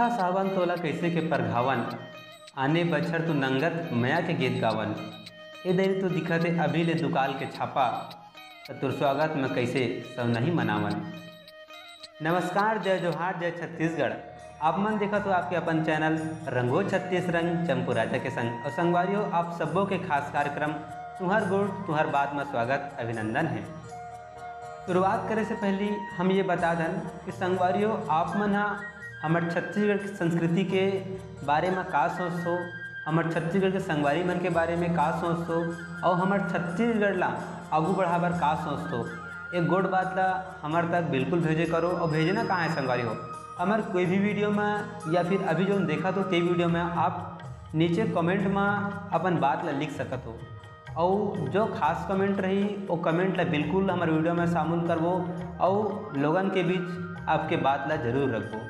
सुखा सावन तोला कैसे के परघावन? आने बछर तू नंगत मया के गीत गावन। ए देरी तो दिखत है अभी ले दुकाल के छापा तुर स्वागत में कैसे सब नहीं मनावन। नमस्कार, जय जोहार, जय छत्तीसगढ़। आप मन देखा तो आपके अपन चैनल रंगो छत्तीस रंग, चंपू राजा के संग। और संगवारियों, आप सबों के खास कार्यक्रम, तुहर गुड़ तुहर बात में स्वागत, अभिनंदन है। शुरुआत करे से पहले हम ये बता दें कि संगवारियों, आप मन हमार छत्तीसगढ़ की संस्कृति के बारे में का सोच हो हमार छत्तीसगढ़ के संगवारी मन के बारे में का सोच, और हमार छत्तीसगढ़ ला आगू बढ़ावर का सोच। एक गोड बात ला हमार तक बिल्कुल भेजे करो, और भेजना कहाँ है संगवारी हो। हमार कोई भी वीडियो में, या फिर अभी जो देखा तो ते वीडियो में, आप नीचे कमेंट में अपन बात ला लिख सकत हो। और जो खास कमेंट रही, वो कमेंट ला बिल्कुल हमारे वीडियो में शामिल करबो और लोगन के बीच आपके बात ला ज़रूर रखबो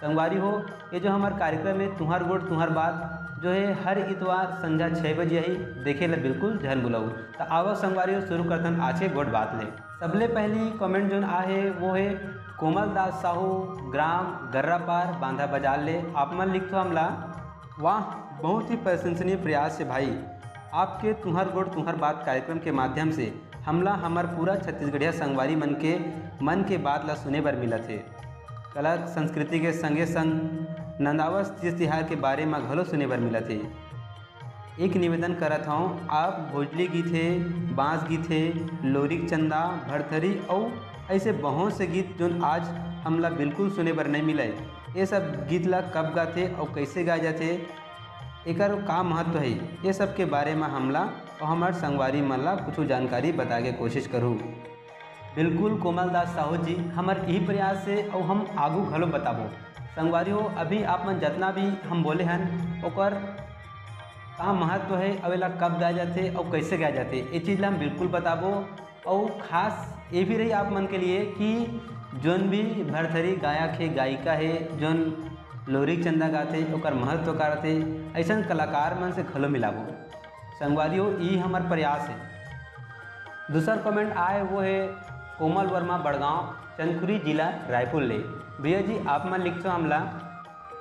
संगवारी हो, ये जो हमारा कार्यक्रम है, तुम्हार गुड़, तुम्हार बात, जो है, हर इतवार संध्या छः बजे ही देखे ला बिल्कुल जहन बुलाऊ। तो आवक संगवारी हो, शुरू करतन आछे गोट बात ले। सबले पहली कमेंट जो आ है, वो है, कोमल दास साहू, ग्राम गर्रापार, बांधा बाज़ार ले। आप मन लिखो हमला। वाह, बहुत ही प्रशंसनीय प्रयास है भाई। आपके तुम्हार गोड़, तुम्हार बात कार्यक्रम के माध्यम से हमला हमार पूरा छत्तीसगढ़िया संगवारी मन के मन के बात ला सुने बर मिला थे कला संस्कृति के संगे संग नंदावस तीज तिहार के बारे में घलो सुने बर मिला थे। एक निवेदन करत हूँ, आप भोजली गीत है बाँस गीत है लोरिक चंदा भरथरी और ऐसे बहुत से गीत जो आज हमला बिल्कुल सुने बर नहीं मिले। ये सब गीत ला कब गाते और कैसे गाए जाते? एक का महत्व है, ये सब के बारे में हमला और हमारे संगवारी मन ला कुछ जानकारी बता के कोशिश करूँ। बिल्कुल कोमल दास साहू जी हमार यही प्रयास से और हम आगू घलो बताबो। संगवारी हो अभी आप मन जितना भी हम बोले हैं और का महत्व है अवेला कब गाए जाते और कैसे गाए जाते, ये चीज़ ला हम बिल्कुल बताबो। और ख़ास ये भी रही आप मन के लिए कि जोन भी भरथरी गायक है, गायिका है, जोन लोरी चंदा गाते, ओकर महत्व का रहते ऐसा कलाकार मन से घलो मिलाबो। संगवारी हो यही हमार प्रयास है। दूसरा कमेंट आए वो है कोमल वर्मा बड़गांव चंदखुरी जिला रायपुर ले। भैया जी आप मन लिखते हो हमला।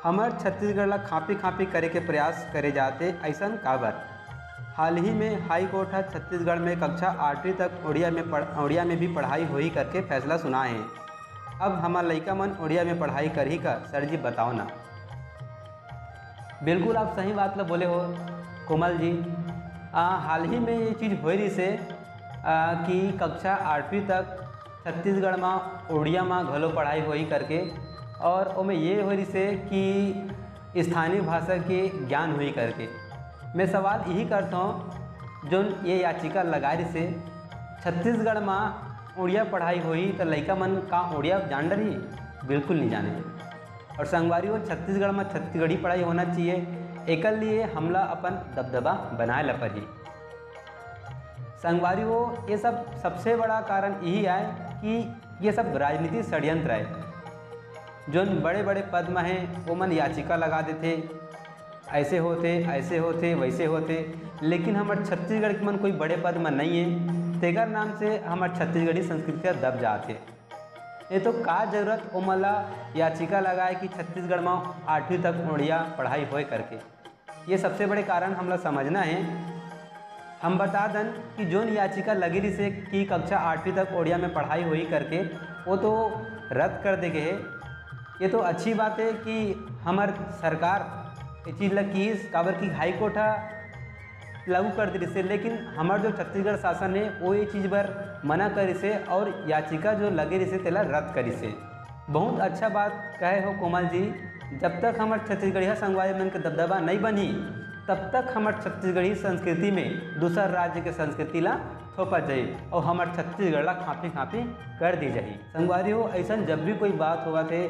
हमार छत्तीसगढ़ ला खापी खापी करे के प्रयास करे जाते ऐसा काबर? हाल ही में हाई कोर्ट है छत्तीसगढ़ में कक्षा आठवीं तक उड़िया में पढ़ उड़िया में भी पढ़ाई हुई करके फैसला सुना है। अब हमार लड़का मन उड़िया में पढ़ाई कर ही का सर जी बताओ ना। बिल्कुल आप सही बात ला बोले हो कोमल जी। आ, हाल ही में ये चीज़ हो रही से आ, कि कक्षा आठवीं तक छत्तीसगढ़ में उड़िया में घलो पढ़ाई हुई करके। और उसमें ये हो रही से कि स्थानीय भाषा के ज्ञान हुई करके। मैं सवाल यही करता हूँ जो ये याचिका लगा रही से, छत्तीसगढ़ में उड़िया पढ़ाई हुई तो लड़का मन का उड़िया जान रही बिल्कुल नहीं जाने। और संगवारी हो छत्तीसगढ़ में छत्तीसगढ़ी पढ़ाई होना चाहिए एक लिए हमला अपन दबदबा बनाए ला पड़ी संगवारी हो, ये सब सबसे बड़ा कारण यही है कि ये सब राजनीतिक षड्यंत्र है। जो बड़े बड़े पद में हैं, वो मन याचिका लगा देते, ऐसे होते ऐसे होते, वैसे होते। लेकिन हमारे छत्तीसगढ़ के मन कोई बड़े पद में नहीं है। तेगर नाम से हमारे छत्तीसगढ़ी संस्कृति दब जाते। ये तो का ज़रूरत वो मला याचिका लगाए कि छत्तीसगढ़ में आठवीं तक उड़िया पढ़ाई होए करके। ये सबसे बड़े कारण हमला समझना है हम बता दें कि जोन याचिका लगी रही से कि कक्षा आठवीं तक उड़िया में पढ़ाई हुई करके, वो तो रद्द कर दे गए। ये तो अच्छी बात है कि हमार सरकार ये चीज़ लगी काबर की हाई कोर्ट लागू कर दी से लेकिन हमार जो छत्तीसगढ़ शासन है, वो ये चीज़ पर मना करी से और याचिका जो लगे रही से तेला रद्द करी से बहुत अच्छा बात कहे हो कोमल जी, जब तक हमारे छत्तीसगढ़िया संगवारी मन के दबदबा नहीं बनी तब तक हमारे छत्तीसगढ़ी संस्कृति में दूसर राज्य के संस्कृति ला थोपा जाए और हमारे छत्तीसगढ़ ला खापी खापी कर दी जाए संगवारी हो ऐसा जब भी कोई बात हुआ थे,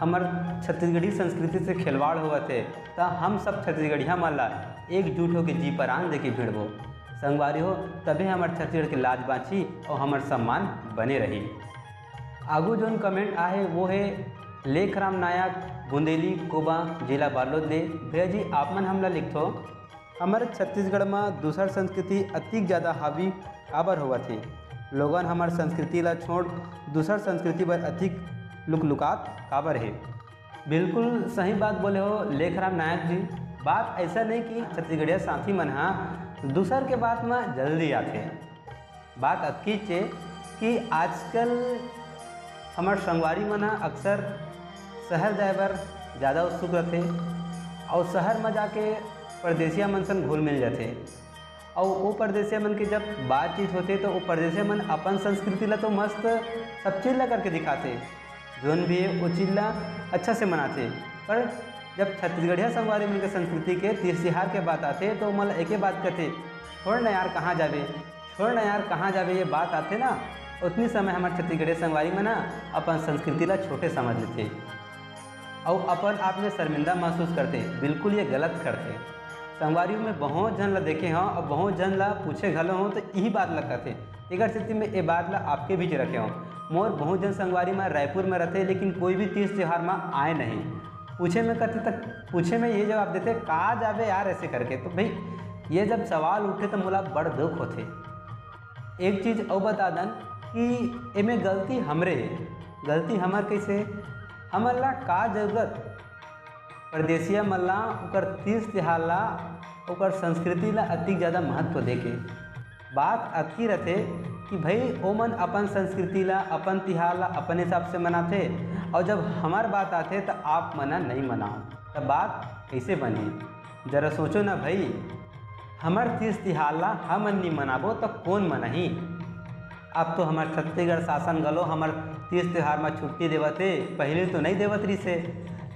हमार छत्तीसगढ़ी संस्कृति से खिलवाड़ हुआ थे तो हम सब छत्तीसगढ़िया मान ला एकजुट होकर जी पर आन देके भिड़बो। संगवारी हो तभी हमारे छत्तीसगढ़ की लाज बाँची और हमार सम्मान बने रही। आगू जोन कमेंट आए, वो है लेखराम नायक बुंदेली, कोबा, जिला बालोद ले भैया जी आप मन हमला लिखो हमारे छत्तीसगढ़ में दूसर संस्कृति अति ज़्यादा हावी काबर हुआ थे लोगन हमार संस्कृति ला छोड़ दूसर संस्कृति पर अधिक लुक लुकात काबर है। बिल्कुल सही बात बोले हो, लेखराम नायक जी। बात ऐसा नहीं कि छत्तीसगढ़िया साथी मन हाँ दूसर के बात में जल्दी आते बात अतकी चे कि आजकल हमार संगवारी मन अक्सर शहर जाए बर ज़्यादा उत्सुक रहते और शहर में जाके परदेसिया मन सन घुल मिल जाते और वो परदेसिया मन की जब बातचीत होते तो वो परदेसिया मन अपन संस्कृति ला तो मस्त सब चीज़ ला करके दिखाते जोन भी है, वो चीज़ ला अच्छा से मनाते पर जब छत्तीसगढ़िया संगवारी मन के संस्कृति के तीर तिहार के बात आते तो मन एक ही बात कहते छोड़ ना यार कहाँ जावे? छोड़ ना यार कहाँ जावे ये बात आते ना? उतनी समय हमारे छत्तीसगढ़िया संगवारी में ना अपन संस्कृति ला छोटे समझ लेते और अपन आप में शर्मिंदा महसूस करते हैं। बिल्कुल ये गलत करते संगवारियों में बहुत जन ला देखे हों और बहुत जन ला पूछे घलो हों तो यही बात ला कहते एक स्थिति में ये बात ला आपके बीच रखे हों। मोर बहुत जन संगवारी में रायपुर में रहते लेकिन कोई भी तीज त्यौहार में आए नहीं। पूछे में करते तक, पूछे में ये जवाब देते कहा जावे यार ऐसे करके? तो भाई, ये जब सवाल उठे तो मोला बड़ दुख होते। एक चीज़ और बता दन कि एमे गलती हमरे है। गलती हमार कैसे हमर ला का ज़रूरत? परदेसिया मन ला ओकर तीज तिहार ला संस्कृति ला अति ज़्यादा महत्व देके बात अतकी रहते कि भाई, ओमन अपन संस्कृति ला, अपन तिहार ला अपन हिसाब से मनाते, और जब हमार बात आते तो आप मना नहीं मनाओ। तब बात कैसे बने? जरा सोचो ना भाई, हमार तीज तिहार ला हम नहीं मनाबो तो कौन मनाही? अब तो हमार छत्तीसगढ़ शासन गलो, हमार तीज त्यौहार में छुट्टी देवते पहले तो नहीं देवत रही से।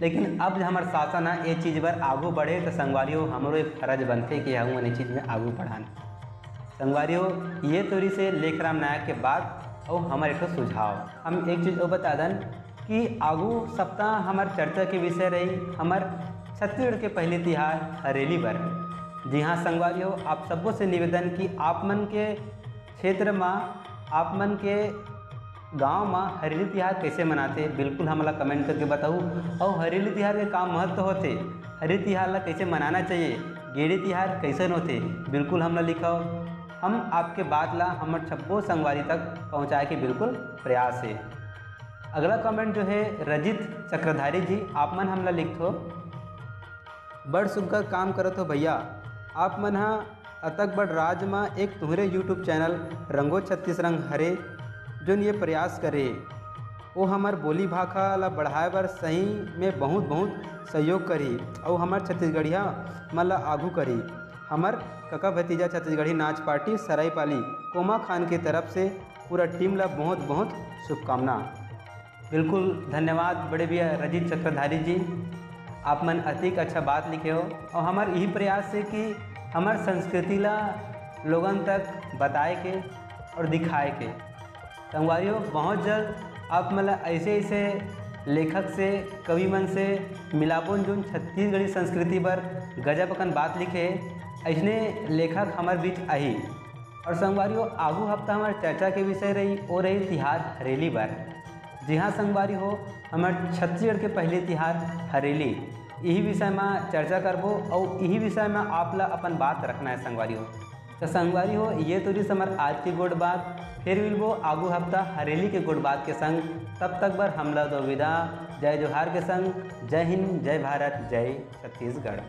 लेकिन अब हमार शासन है ये चीज़ पर आगू बढ़े तो संगवारियों, हमरो एक फ़र्ज़ बनते कि हम चीज़ में आगू बढ़ान संगवारियों, ये तोरी से लेखराम नायक के बाद और हमारे एक सुझाव। हम एक चीज़ और बता दें कि आगू सप्ताह हमार चर्चा के विषय रही। हमार छत्तीसगढ़ के पहले तिहार हरेली पर। जी हाँ संगवारियों, आप सबों से निवेदन कि आप मन के क्षेत्र में, आप मन के गाँव में हरेली तिहार कैसे मनाते, बिल्कुल हमला कमेंट करके बताऊँ। और हरेली तिहार के का महत्व होते हरेली तिहार ला कैसे मनाना चाहिए, गेड़ी तिहार कैसे होते बिल्कुल हमला लिखाओ। हम आपके बात ला हमर छब्बो संगवारी तक पहुँचाए के बिल्कुल प्रयास है। अगला कमेंट जो है, रजित चक्रधारी जी, आप मन हमला लिख। लिखो बड़ सुनकर काम करत हो भैया। आप मन हा अतक बड़ राज में एक तुम्हारे यूट्यूब चैनल, रंगो छत्तीस रंग हरे। जोन ये प्रयास करे, वो हमार बोली भाषा ला बढ़ाए बर सही में बहुत बहुत सहयोग करी और हमार छत्तीसगढ़िया मन ला आगू करी। हमार कका भतीजा छत्तीसगढ़ी नाच पार्टी सरायपाली कोमा खान के तरफ़ से पूरा टीम ला बहुत बहुत शुभकामना। बिल्कुल धन्यवाद बड़े भैया रजित चक्रधारी जी। आप मन अधिक अच्छा बात लिखे हो और हमार यही प्रयास है कि हमार संस्कृति ला लोगन तक बताए के और दिखाए के। संगवारियों बहुत जल्द आप मतलब ऐसे ऐसे लेखक से, कवि मन से मिलापुन जोन छत्तीसगढ़ी संस्कृति पर गजब अकन बात लिखे, ऐसने लेखक हमारे बीच आई और संगवारियों आगू हफ़्ता हमारे चर्चा के विषय रही वो रही तिहार हरेली पर जी हाँ संगवारी हो हमारे छत्तीसगढ़ के पहले तिहार हरेली। यही विषय में चर्चा करबो, और यही विषय में आप ला अपन बात रखना है संगवारी हो तो संगवारी हो ये तो रिस हमारे आज की गुड बात फिर मिलबो आगू हफ़्ता हरेली के गुड बात के संग, तब तक बर हमला दो विदा। जय जोहार के संग। जय हिंद, जय भारत, जय छत्तीसगढ़।